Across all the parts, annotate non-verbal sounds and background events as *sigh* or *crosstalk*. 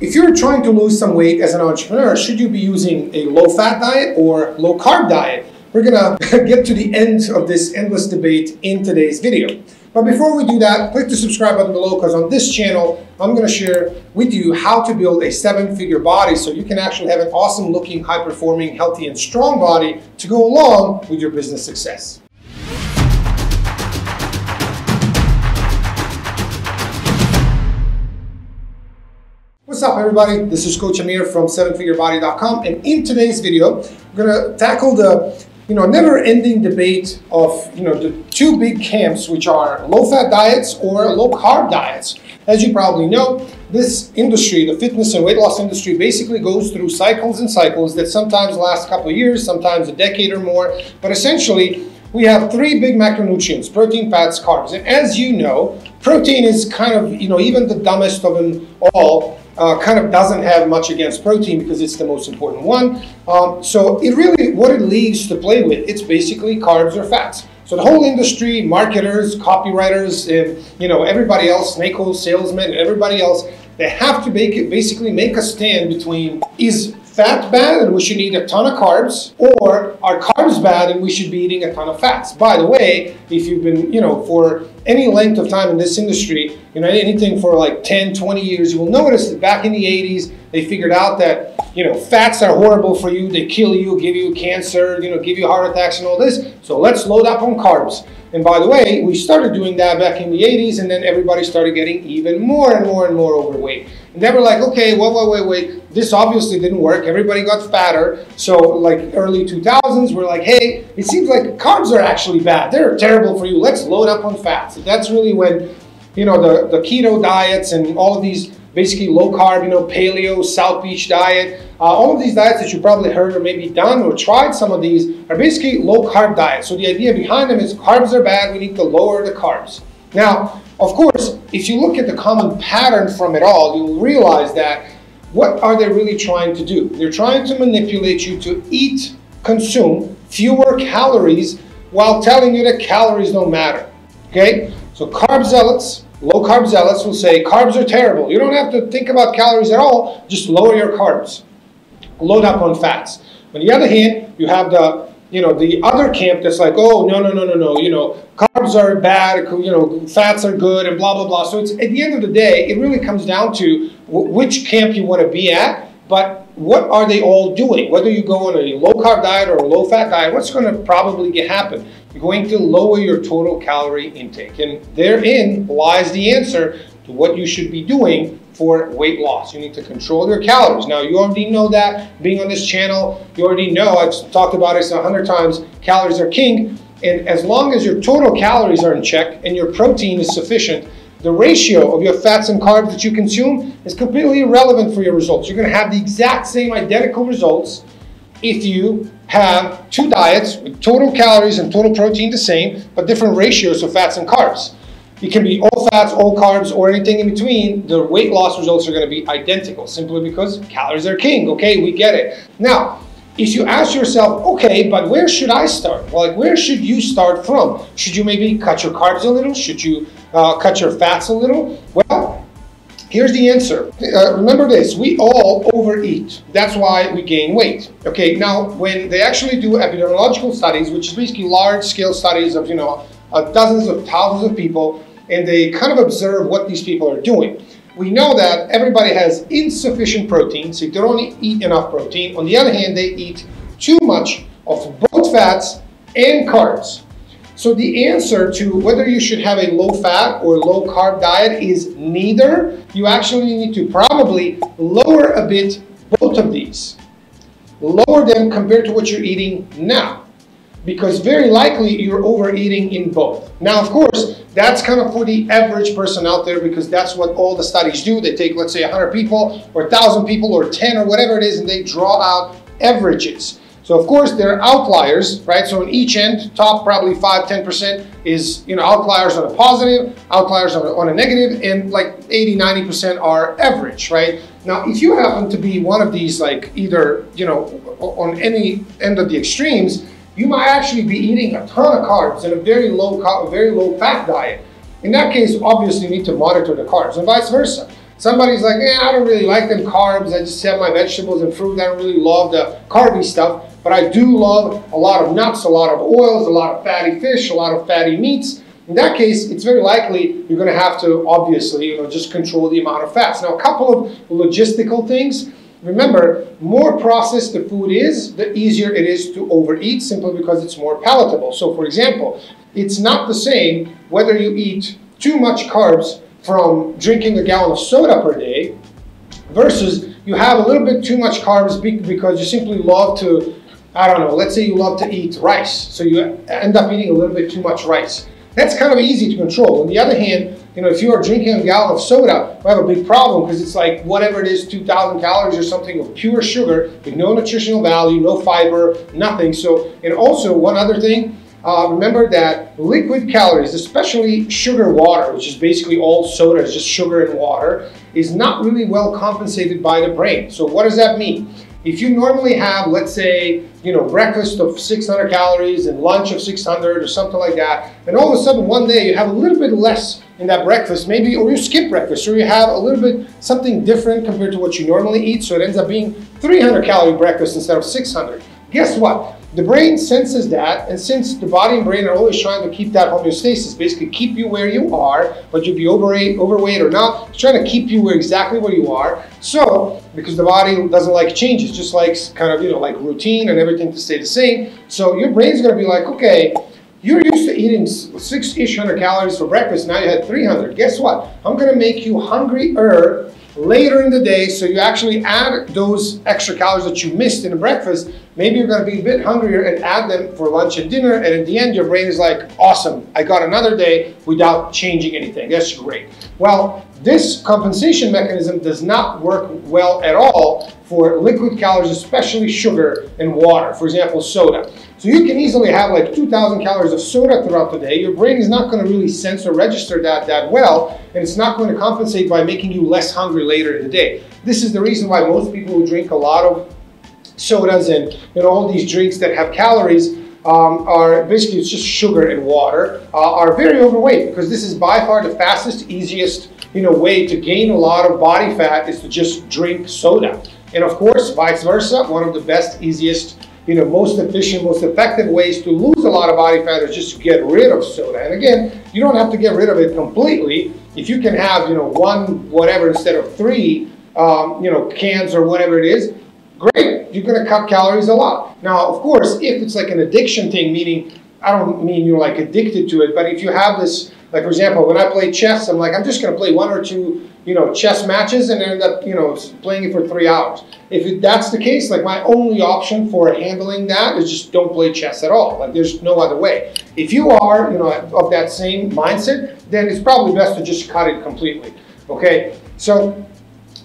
if you're trying to lose some weight as an entrepreneur, should you be using a low fat diet or low carb diet? We're gonna *laughs* get to the end of this endless debate in today's video. But before we do that, click the subscribe button below because on this channel, I'm gonna share with you how to build a seven figure body so you can actually have an awesome looking, high performing, healthy, and strong body to go along with your business success. What's up everybody? This is Coach Amir from sevenfigurebody.com and in today's video, we're gonna tackle the you know, never-ending debate of you know the two big camps, which are low-fat diets or low-carb diets. As you probably know, this industry, the fitness and weight loss industry, basically goes through cycles and cycles that sometimes last a couple of years, sometimes a decade or more. But essentially, we have three big macronutrients: protein, fats, carbs. And as you know, protein is kind of you know even the dumbest of them all uh, kind of doesn't have much against protein because it's the most important one. Um, so it really, what it leaves to play with, it's basically carbs or fats. So the whole industry, marketers, copywriters, and you know everybody else, snake oil salesmen, everybody else, they have to make it basically make a stand between is fat bad and we should eat a ton of carbs, or are carbs bad and we should be eating a ton of fats. By the way, if you've been, you know, for any length of time in this industry, you know, anything for like 10, 20 years, you will notice that back in the 80s, they figured out that, you know, fats are horrible for you, they kill you, give you cancer, you know, give you heart attacks and all this. So let's load up on carbs. And by the way, we started doing that back in the 80s, and then everybody started getting even more and more and more overweight. Were like, okay, wait, wait, wait, wait, this obviously didn't work. Everybody got fatter. So, like early 2000s, we're like, hey, it seems like carbs are actually bad. They're terrible for you. Let's load up on fats. That's really when, you know, the, the keto diets and all of these basically low carb, you know, paleo, South Beach diet. Uh, all of these diets that you probably heard or maybe done or tried some of these are basically low carb diets. So the idea behind them is carbs are bad, we need to lower the carbs. Now, of course, if you look at the common pattern from it all, you'll realize that what are they really trying to do? They're trying to manipulate you to eat, consume fewer calories while telling you that calories don't matter. Okay? So carb zealots, Low carb zealots will say carbs are terrible. You don't have to think about calories at all. Just lower your carbs. Load up on fats. On the other hand, you have the you know the other camp that's like, oh no no no no no, you know carbs are bad, you know fats are good, and blah blah blah. So it's at the end of the day, it really comes down to which camp you want to be at. But what are they all doing? Whether you go on a low carb diet or a low fat diet, what's going to probably get happen? You're going to lower your total calorie intake. And therein lies the answer to what you should be doing for weight loss. You need to control your calories. Now, you already know that being on this channel, you already know, I've talked about this a hundred times, calories are king. And as long as your total calories are in check and your protein is sufficient, the ratio of your fats and carbs that you consume is completely irrelevant for your results. You're going to have the exact same identical results if you have two diets with total calories and total protein the same, but different ratios of fats and carbs. It can be all fats, all carbs, or anything in between. The weight loss results are going to be identical simply because calories are king. Okay, we get it. Now, if you ask yourself, okay, but where should I start? Well, like, where should you start from? Should you maybe cut your carbs a little? Should you uh, cut your fats a little? Well, here's the answer. Uh, remember this, we all overeat. That's why we gain weight. Okay, now when they actually do epidemiological studies, which is basically large scale studies of, you know, uh, dozens of thousands of people, and they kind of observe what these people are doing. We know that everybody has insufficient protein, so they don't eat enough protein. On the other hand, they eat too much of both fats and carbs. So the answer to whether you should have a low fat or low carb diet is neither. You actually need to probably lower a bit both of these. Lower them compared to what you're eating now. Because very likely you're overeating in both. Now, of course, that's kind of for the average person out there because that's what all the studies do. They take, let's say, 100 people or 1,000 people or 10 or whatever it is, and they draw out averages. So of course there are outliers, right? So in each end, top probably 5, 10% is, you know, outliers on a positive, outliers on a, on a negative, and like 80, 90% are average, right? Now, if you happen to be one of these, like either, you know, on any end of the extremes, you might actually be eating a ton of carbs and a very low, very low fat diet. In that case, obviously you need to monitor the carbs and vice versa. Somebody's like, eh, I don't really like them carbs. I just have my vegetables and fruit. I don't really love the carby stuff, but I do love a lot of nuts, a lot of oils, a lot of fatty fish, a lot of fatty meats. In that case, it's very likely you're going to have to obviously, you know, just control the amount of fats. Now, a couple of logistical things. Remember, more processed the food is, the easier it is to overeat simply because it's more palatable. So, for example, it's not the same whether you eat too much carbs from drinking a gallon of soda per day versus you have a little bit too much carbs because you simply love to, I don't know, let's say you love to eat rice. So you end up eating a little bit too much rice. That's kind of easy to control. On the other hand, you know, if you are drinking a gallon of soda, you have a big problem because it's like whatever it is, 2,000 calories or something of pure sugar with no nutritional value, no fiber, nothing. So, and also one other thing, uh, remember that liquid calories, especially sugar water, which is basically all soda, is just sugar and water, is not really well compensated by the brain. So what does that mean? If you normally have, let's say, you know, breakfast of 600 calories and lunch of 600 or something like that, and all of a sudden one day you have a little bit less in that breakfast, maybe, or you skip breakfast, or you have a little bit something different compared to what you normally eat, so it ends up being 300 calorie breakfast instead of 600. Guess what? The brain senses that, and since the body and brain are always trying to keep that homeostasis, basically keep you where you are, but you be overweight, overweight or not, it's trying to keep you exactly where you are. So, because the body doesn't like changes, just likes kind of, you know, like routine and everything to stay the same. So your brain's gonna be like, okay, you're used to eating six-ish hundred calories for breakfast, now you had 300. Guess what? I'm gonna make you hungrier later in the day, so you actually add those extra calories that you missed in the breakfast. Maybe you're going to be a bit hungrier and add them for lunch and dinner, and in the end, your brain is like, awesome, I got another day without changing anything. That's great. Well, this compensation mechanism does not work well at all for liquid calories, especially sugar and water, for example, soda. So you can easily have like 2,000 calories of soda throughout the day. Your brain is not going to really sense or register that that well, and it's not going to compensate by making you less hungry later in the day. This is the reason why most people who drink a lot of sodas and you know, all these drinks that have calories um, are basically it's just sugar and water uh, are very overweight because this is by far the fastest, easiest you know way to gain a lot of body fat is to just drink soda. And of course, vice versa, one of the best, easiest you know, most efficient, most effective ways to lose a lot of body fat is just to get rid of soda. And again, you don't have to get rid of it completely. If you can have, you know, one whatever instead of three, um, you know, cans or whatever it is, great. You're going to cut calories a lot. Now, of course, if it's like an addiction thing, meaning I don't mean you're like addicted to it, but if you have this, like for example, when I play chess, I'm like, I'm just going to play one or two you know, chess matches and end up, you know, playing it for three hours. If that's the case, like my only option for handling that is just don't play chess at all. Like there's no other way. If you are, you know, of that same mindset, then it's probably best to just cut it completely. Okay, so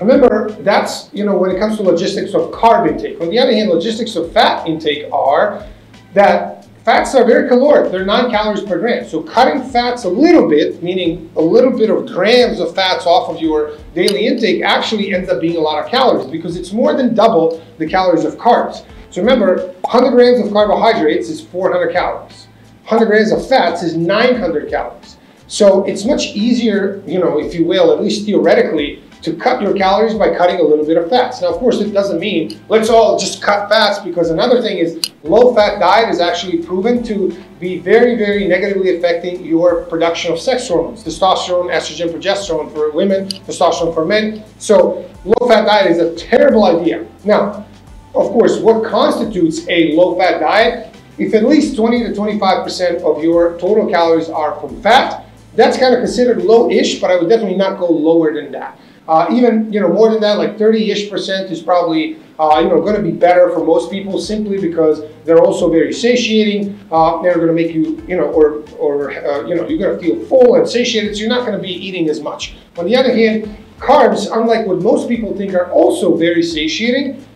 remember that's, you know, when it comes to logistics of carb intake. On the other hand, logistics of fat intake are that Fats are very caloric. They're 9 calories per gram. So cutting fats a little bit, meaning a little bit of grams of fats off of your daily intake actually ends up being a lot of calories because it's more than double the calories of carbs. So remember, 100 grams of carbohydrates is 400 calories. 100 grams of fats is 900 calories. So it's much easier, you know, if you will, at least theoretically, to cut your calories by cutting a little bit of fats. Now, of course, it doesn't mean let's all just cut fats because another thing is low-fat diet is actually proven to be very, very negatively affecting your production of sex hormones, testosterone, estrogen, progesterone for women, testosterone for men. So low-fat diet is a terrible idea. Now, of course, what constitutes a low-fat diet? If at least 20 to 25% of your total calories are from fat, that's kind of considered low-ish, but I would definitely not go lower than that. Uh, even you know more than that, like 30-ish percent is probably uh, you know going to be better for most people simply because they're also very satiating. Uh, they're going to make you you know or or uh, you know you're going to feel full and satiated, so you're not going to be eating as much. On the other hand, carbs, unlike what most people think, are also very satiating.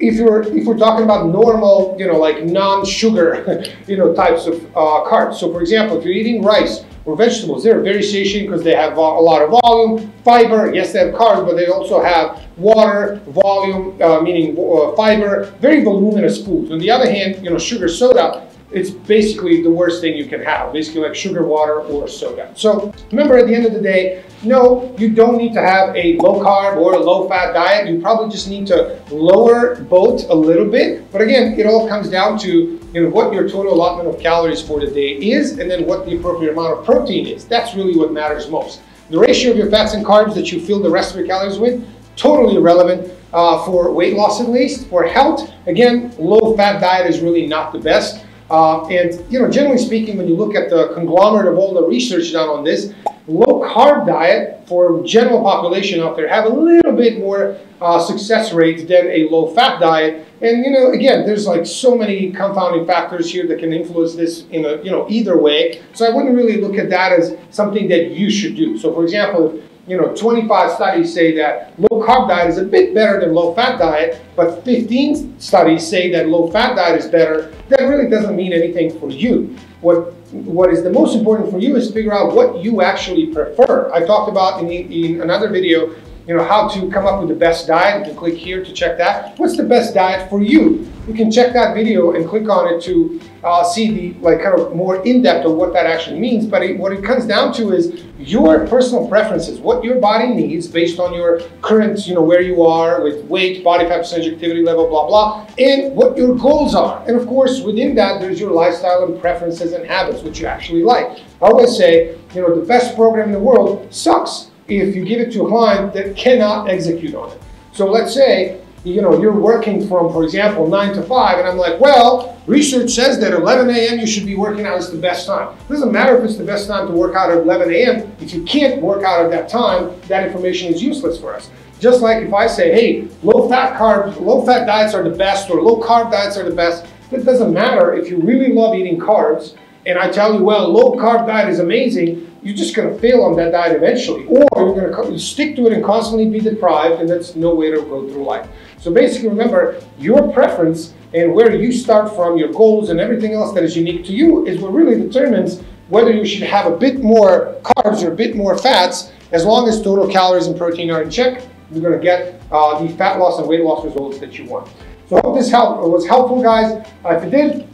If you're if we're talking about normal, you know, like non-sugar, *laughs* you know, types of uh, carbs. So, for example, if you're eating rice or vegetables. They're very satiating because they have a lot of volume, fiber. Yes, they have carbs, but they also have water, volume, uh, meaning uh, fiber, very voluminous foods. On the other hand, you know, sugar soda it's basically the worst thing you can have, basically like sugar water or soda. So remember at the end of the day, no, you don't need to have a low carb or a low fat diet. You probably just need to lower both a little bit. But again, it all comes down to know, what your total allotment of calories for the day is and then what the appropriate amount of protein is. That's really what matters most. The ratio of your fats and carbs that you fill the rest of your calories with, totally irrelevant uh, for weight loss at least. For health, again, low fat diet is really not the best. Uh, and you know, generally speaking, when you look at the conglomerate of all the research done on this, low carb diet for general population out there have a little bit more uh, success rate than a low fat diet. And you know, again, there's like so many confounding factors here that can influence this in a you know either way. So I wouldn't really look at that as something that you should do. So for example, you know, 25 studies say that low carb diet is a bit better than low fat diet, but 15 studies say that low fat diet is better. That really doesn't mean anything for you. What what is the most important for you is to figure out what you actually prefer. I talked about in, in another video you know, how to come up with the best diet. You can click here to check that. What's the best diet for you? You can check that video and click on it to uh, see the like kind of more in depth of what that actually means. But it, what it comes down to is your personal preferences, what your body needs based on your current, you know, where you are with weight, body fat percentage, activity level, blah blah, and what your goals are. And of course, within that, there's your lifestyle and preferences and habits, which you actually like. I always say, you know, the best program in the world sucks if you give it to a client that cannot execute on it. So let's say, you know, you're working from, for example, 9 to 5, and I'm like, well, research says that 11 a.m. you should be working out is the best time. It doesn't matter if it's the best time to work out at 11 a.m. If you can't work out at that time, that information is useless for us. Just like if I say, hey, low fat carbs, low fat diets are the best, or low carb diets are the best, it doesn't matter if you really love eating carbs, and I tell you, well, low carb diet is amazing, you're just going to fail on that diet eventually. Or you're going to stick to it and constantly be deprived, and that's no way to go through life. So basically, remember, your preference and where you start from, your goals, and everything else that is unique to you is what really determines whether you should have a bit more carbs or a bit more fats. As long as total calories and protein are in check, you're going to get uh, the fat loss and weight loss results that you want. So I hope this help, was helpful, guys. Uh, if it did,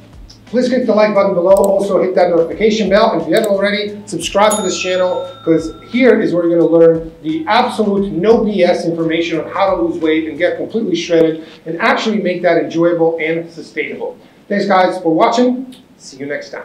Please click the like button below. Also hit that notification bell. And if you haven't already, subscribe to this channel because here is where you're going to learn the absolute no BS information on how to lose weight and get completely shredded and actually make that enjoyable and sustainable. Thanks guys for watching. See you next time.